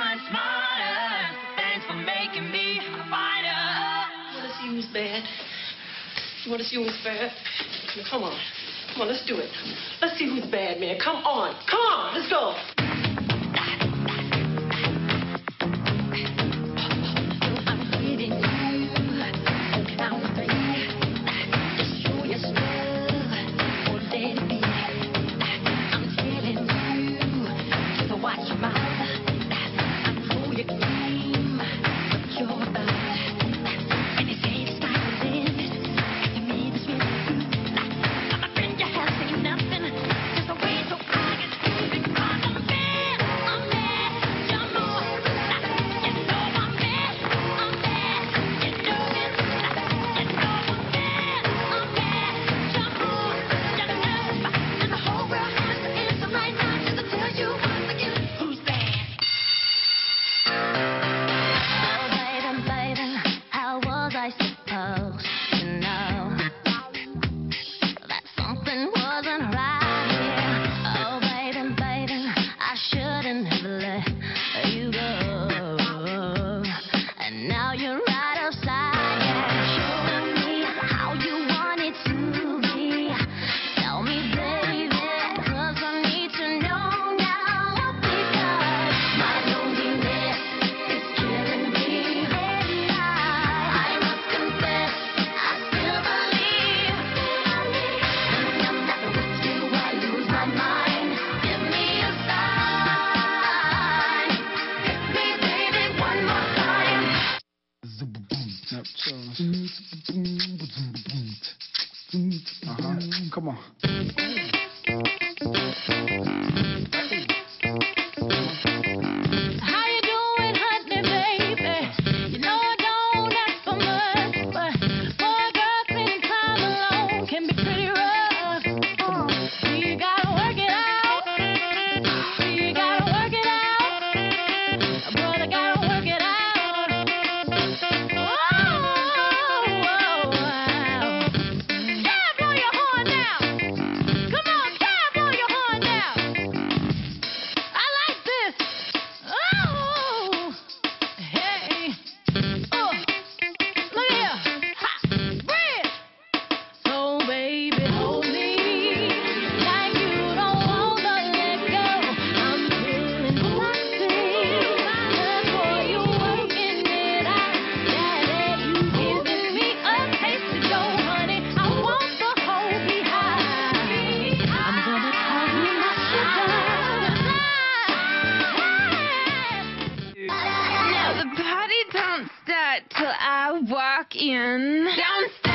much smarter. Thanks for making me a fighter. What is you bad? What is you bad? Come on. Come on, let's do it. Let's see who's bad, man. Come on. Come on, let's go. Uh-huh. Come on. Walk in downstairs.